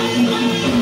Música